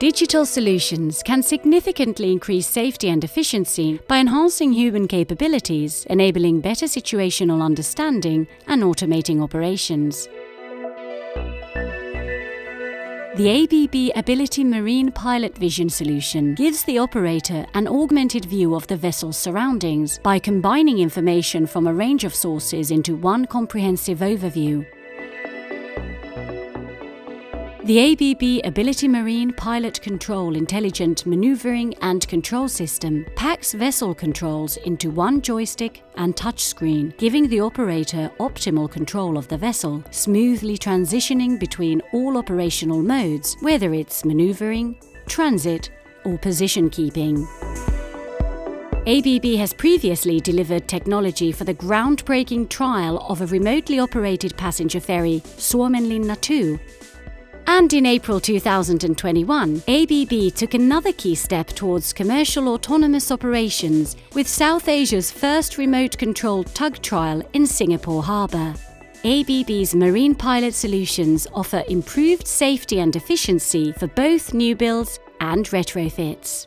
Digital solutions can significantly increase safety and efficiency by enhancing human capabilities, enabling better situational understanding, and automating operations. The ABB Ability Marine Pilot Vision solution gives the operator an augmented view of the vessel's surroundings by combining information from a range of sources into one comprehensive overview. The ABB Ability Marine Pilot Control Intelligent Maneuvering and Control System packs vessel controls into one joystick and touchscreen, giving the operator optimal control of the vessel, smoothly transitioning between all operational modes, whether it's maneuvering, transit, or position keeping. ABB has previously delivered technology for the groundbreaking trial of a remotely operated passenger ferry, Suomenlinna 2, and in April 2021, ABB took another key step towards commercial autonomous operations with South Asia's first remote controlled tug trial in Singapore Harbour. ABB's marine pilot solutions offer improved safety and efficiency for both new builds and retrofits.